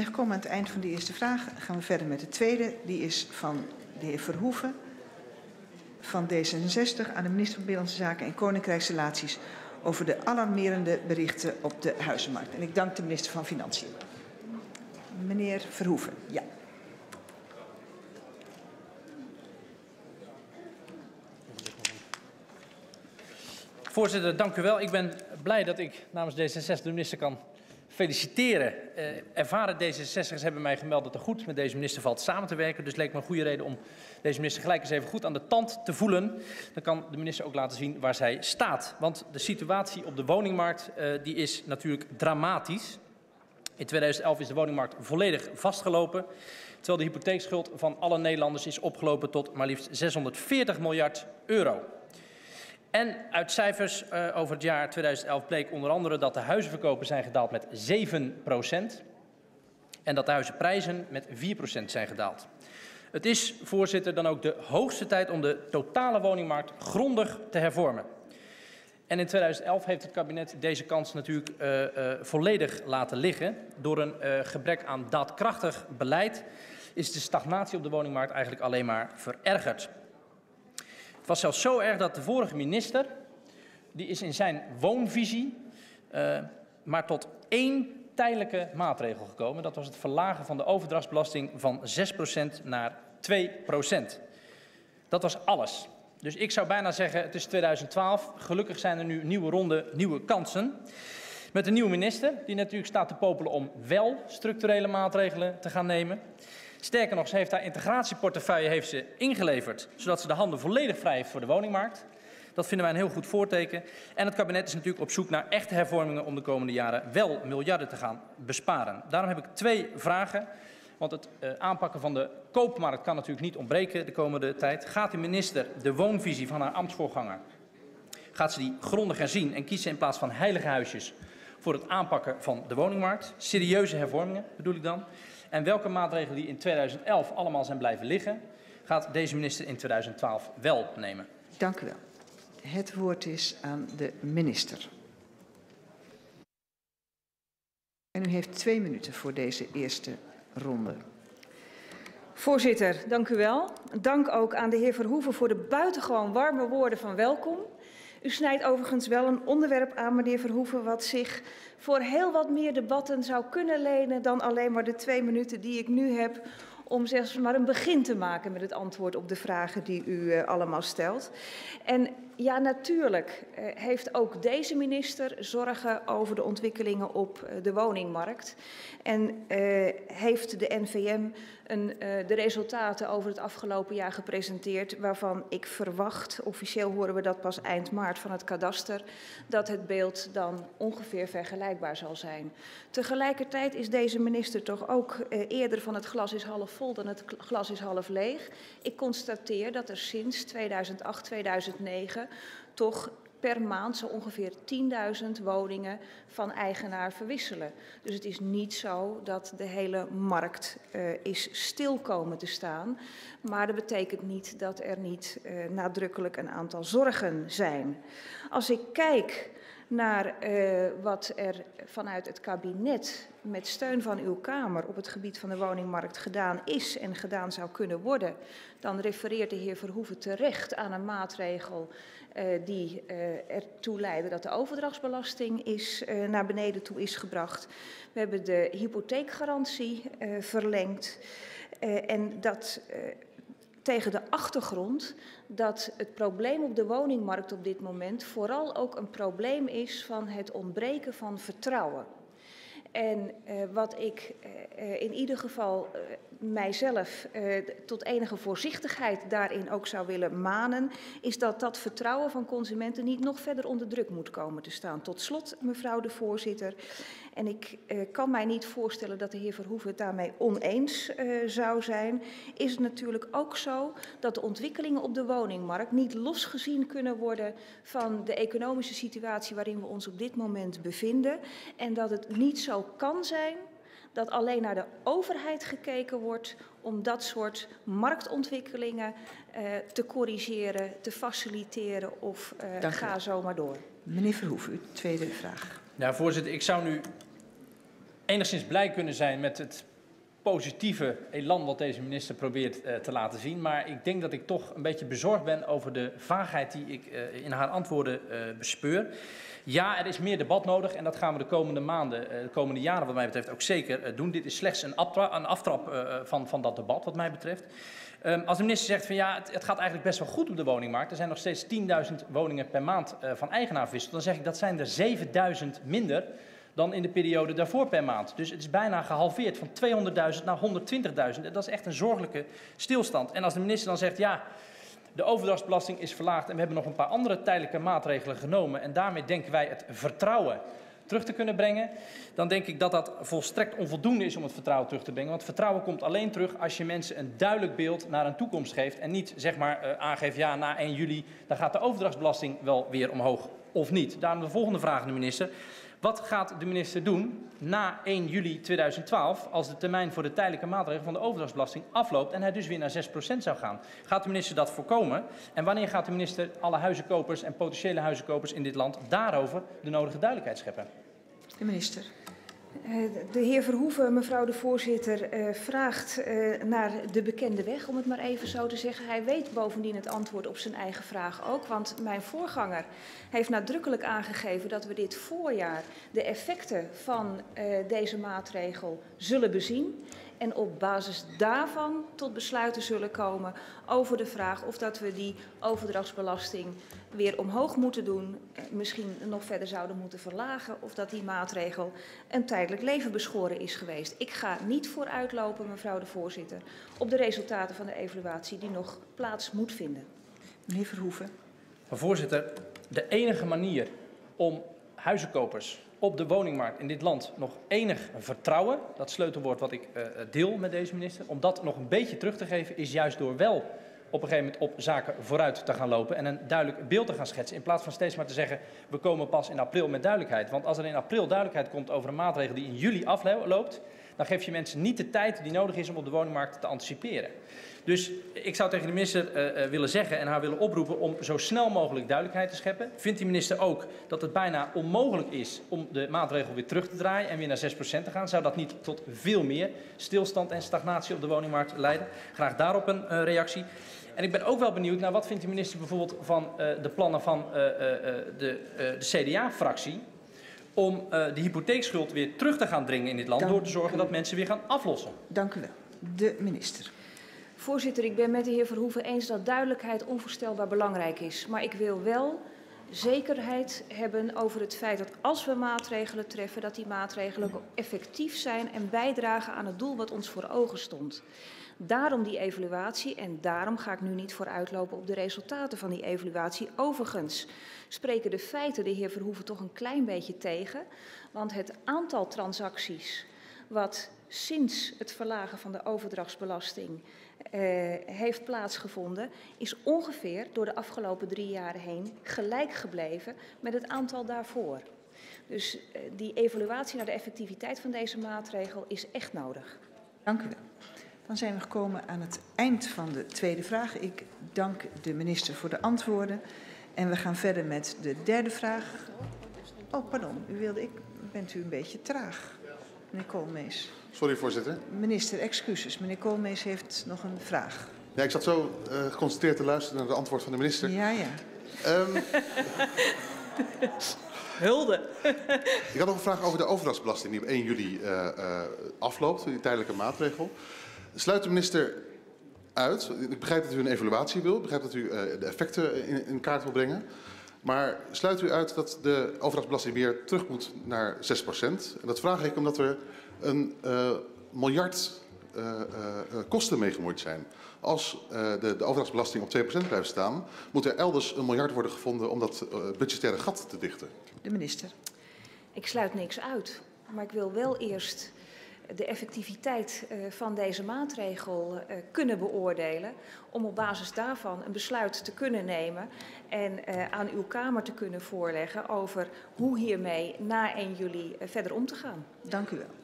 Gekomen aan het eind van de eerste vraag. Gaan we verder met de tweede. Die is van de heer Verhoeven van D66 aan de minister van Binnenlandse Zaken en Koninkrijksrelaties over de alarmerende berichten op de huizenmarkt. En ik dank de minister van Financiën. Meneer Verhoeven, ja. Voorzitter, dank u wel. Ik ben blij dat ik namens D66 de minister kan feliciteren. Uh, ervaren D66'ers hebben mij gemeld dat er goed met deze minister valt samen te werken. Dus leek me een goede reden om deze minister gelijk eens even goed aan de tand te voelen. Dan kan de minister ook laten zien waar zij staat. Want de situatie op de woningmarkt uh, die is natuurlijk dramatisch. In 2011 is de woningmarkt volledig vastgelopen. Terwijl de hypotheekschuld van alle Nederlanders is opgelopen tot maar liefst 640 miljard euro. En uit cijfers uh, over het jaar 2011 bleek onder andere dat de huizenverkopen zijn gedaald met 7% en dat de huizenprijzen met 4% zijn gedaald. Het is, voorzitter, dan ook de hoogste tijd om de totale woningmarkt grondig te hervormen. En in 2011 heeft het kabinet deze kans natuurlijk uh, uh, volledig laten liggen. Door een uh, gebrek aan daadkrachtig beleid is de stagnatie op de woningmarkt eigenlijk alleen maar verergerd. Het was zelfs zo erg dat de vorige minister, die is in zijn woonvisie uh, maar tot één tijdelijke maatregel gekomen. Dat was het verlagen van de overdrachtsbelasting van 6% naar 2%. Dat was alles. Dus ik zou bijna zeggen, het is 2012. Gelukkig zijn er nu nieuwe ronde, nieuwe kansen. Met een nieuwe minister, die natuurlijk staat te popelen om wel structurele maatregelen te gaan nemen. Sterker nog, ze heeft haar integratieportefeuille heeft ze ingeleverd, zodat ze de handen volledig vrij heeft voor de woningmarkt. Dat vinden wij een heel goed voorteken. En het kabinet is natuurlijk op zoek naar echte hervormingen om de komende jaren wel miljarden te gaan besparen. Daarom heb ik twee vragen. Want het uh, aanpakken van de koopmarkt kan natuurlijk niet ontbreken de komende tijd. Gaat de minister de woonvisie van haar ambtsvoorganger, gaat ze die grondig herzien en kiezen in plaats van heilige huisjes voor het aanpakken van de woningmarkt? Serieuze hervormingen bedoel ik dan. En welke maatregelen die in 2011 allemaal zijn blijven liggen, gaat deze minister in 2012 wel nemen? Dank u wel. Het woord is aan de minister. En u heeft twee minuten voor deze eerste ronde. Voorzitter, dank u wel. Dank ook aan de heer Verhoeven voor de buitengewoon warme woorden van welkom. U snijdt overigens wel een onderwerp aan, meneer Verhoeven, wat zich voor heel wat meer debatten zou kunnen lenen dan alleen maar de twee minuten die ik nu heb om zelfs maar een begin te maken met het antwoord op de vragen die u uh, allemaal stelt. En ja, natuurlijk uh, heeft ook deze minister zorgen over de ontwikkelingen op uh, de woningmarkt. En heeft de NVM een, de resultaten over het afgelopen jaar gepresenteerd, waarvan ik verwacht, officieel horen we dat pas eind maart van het kadaster, dat het beeld dan ongeveer vergelijkbaar zal zijn. Tegelijkertijd is deze minister toch ook eerder van het glas is half vol dan het glas is half leeg. Ik constateer dat er sinds 2008, 2009 toch per maand zo ongeveer 10.000 woningen van eigenaar verwisselen. Dus het is niet zo dat de hele markt uh, is stil komen te staan. Maar dat betekent niet dat er niet uh, nadrukkelijk een aantal zorgen zijn. Als ik kijk naar uh, wat er vanuit het kabinet met steun van uw Kamer op het gebied van de woningmarkt gedaan is en gedaan zou kunnen worden, dan refereert de heer Verhoeven terecht aan een maatregel uh, die uh, ertoe leidde dat de overdrachtsbelasting is, naar beneden toe is gebracht. We hebben de hypotheekgarantie verlengd en dat tegen de achtergrond dat het probleem op de woningmarkt op dit moment vooral ook een probleem is van het ontbreken van vertrouwen. En uh, wat ik uh, in ieder geval mijzelf tot enige voorzichtigheid daarin ook zou willen manen, is dat dat vertrouwen van consumenten niet nog verder onder druk moet komen te staan. Tot slot, mevrouw de voorzitter, en ik uh, kan mij niet voorstellen dat de heer Verhoeven het daarmee oneens uh, zou zijn. Is het natuurlijk ook zo dat de ontwikkelingen op de woningmarkt niet losgezien kunnen worden van de economische situatie waarin we ons op dit moment bevinden. En dat het niet zo kan zijn dat alleen naar de overheid gekeken wordt om dat soort marktontwikkelingen uh, te corrigeren, te faciliteren of uh, ga zo maar door. Meneer Verhoeven, uw tweede vraag. Ja, voorzitter, ik zou nu enigszins blij kunnen zijn met het positieve elan wat deze minister probeert uh, te laten zien. Maar ik denk dat ik toch een beetje bezorgd ben over de vaagheid die ik uh, in haar antwoorden uh, bespeur. Ja, er is meer debat nodig en dat gaan we de komende maanden, de komende jaren wat mij betreft ook zeker doen. Dit is slechts een, een aftrap van, van dat debat wat mij betreft. Um, als de minister zegt van ja, het, gaat eigenlijk best wel goed op de woningmarkt. Er zijn nog steeds 10.000 woningen per maand van eigenaarwissel. Dan zeg ik dat zijn er 7.000 minder dan in de periode daarvoor per maand. Dus het is bijna gehalveerd van 200.000 naar 120.000. Dat is echt een zorgelijke stilstand. En als de minister dan zegt, ja, de overdrachtsbelasting is verlaagd en we hebben nog een paar andere tijdelijke maatregelen genomen en daarmee denken wij het vertrouwen terug te kunnen brengen, dan denk ik dat dat volstrekt onvoldoende is om het vertrouwen terug te brengen. Want vertrouwen komt alleen terug als je mensen een duidelijk beeld naar een toekomst geeft en niet zeg maar uh, aangeeft, ja, na 1 juli, dan gaat de overdrachtsbelasting wel weer omhoog of niet. Daarom de volgende vraag aan de minister. Wat gaat de minister doen na 1 juli 2012 als de termijn voor de tijdelijke maatregelen van de overdrachtsbelasting afloopt en hij dus weer naar 6% zou gaan? Gaat de minister dat voorkomen? En wanneer gaat de minister alle huizenkopers en potentiële huizenkopers in dit land daarover de nodige duidelijkheid scheppen? De minister. Eh, de heer Verhoeven, mevrouw de voorzitter, eh, vraagt eh, naar de bekende weg, om het maar even zo te zeggen. Hij weet bovendien het antwoord op zijn eigen vraag ook, want mijn voorganger heeft nadrukkelijk aangegeven dat we dit voorjaar de effecten van deze maatregel zullen bezien en op basis daarvan tot besluiten zullen komen over de vraag of dat we die overdrachtsbelasting weer omhoog moeten doen, eh, misschien nog verder zouden moeten verlagen of dat die maatregel een tijdelijk leven beschoren is geweest. Ik ga niet vooruitlopen, mevrouw de voorzitter, op de resultaten van de evaluatie die nog plaats moet vinden. Meneer Verhoeven. Voorzitter, de enige manier om huizenkopers op de woningmarkt in dit land nog enig vertrouwen, dat sleutelwoord wat ik uh, deel met deze minister, om dat nog een beetje terug te geven, is juist door wel op een gegeven moment op zaken vooruit te gaan lopen en een duidelijk beeld te gaan schetsen. In plaats van steeds maar te zeggen, we komen pas in april met duidelijkheid. Want als er in april duidelijkheid komt over een maatregel die in juli afloopt, dan geef je mensen niet de tijd die nodig is om op de woningmarkt te anticiperen. Dus ik zou tegen de minister uh, willen zeggen en haar willen oproepen om zo snel mogelijk duidelijkheid te scheppen. Vindt die minister ook dat het bijna onmogelijk is om de maatregel weer terug te draaien en weer naar 6% te gaan? Zou dat niet tot veel meer stilstand en stagnatie op de woningmarkt leiden? Graag daarop een uh, reactie. En ik ben ook wel benieuwd naar wat vindt de minister bijvoorbeeld van de plannen van de, de CDA-fractie om de hypotheekschuld weer terug te gaan dringen in dit land Dank door te zorgen dat mensen weer gaan aflossen. Dank u wel. De minister. Voorzitter, ik ben met de heer Verhoeven eens dat duidelijkheid onvoorstelbaar belangrijk is. Maar ik wil wel zekerheid hebben over het feit dat als we maatregelen treffen, dat die maatregelen effectief zijn en bijdragen aan het doel wat ons voor ogen stond. Daarom die evaluatie en daarom ga ik nu niet vooruitlopen op de resultaten van die evaluatie. Overigens spreken de feiten de heer Verhoeven toch een klein beetje tegen, want het aantal transacties wat sinds het verlagen van de overdrachtsbelasting uh, heeft plaatsgevonden, is ongeveer door de afgelopen drie jaren heen gelijk gebleven met het aantal daarvoor. Dus uh, die evaluatie naar de effectiviteit van deze maatregel is echt nodig. Dank u wel. Dan zijn we gekomen aan het eind van de tweede vraag. Ik dank de minister voor de antwoorden. En we gaan verder met de derde vraag. Oh, pardon. U wilde ik. Bent u een beetje traag, meneer Koolmees? Sorry, voorzitter. Minister, excuses. Meneer Koolmees heeft nog een vraag. Ja, ik zat zo uh, geconcentreerd te luisteren naar de antwoord van de minister. Ja, ja. Um, Hulde. ik had nog een vraag over de overdrachtsbelasting die op 1 juli uh, uh, afloopt, die tijdelijke maatregel. Sluit de minister uit, ik begrijp dat u een evaluatie wil, ik begrijp dat u uh, de effecten in, in, kaart wil brengen. Maar sluit u uit dat de overdrachtsbelasting weer terug moet naar 6%? En dat vraag ik omdat er een uh, miljard uh, uh, kosten mee gemoeid zijn. Als de, de overdrachtsbelasting op 2% blijft staan, moet er elders een miljard worden gevonden om dat budgettaire gat te dichten. De minister. Ik sluit niks uit, maar ik wil wel eerst de effectiviteit van deze maatregel kunnen beoordelen. Om op basis daarvan een besluit te kunnen nemen en aan uw Kamer te kunnen voorleggen over hoe hiermee na 1 juli verder om te gaan. Dank u wel.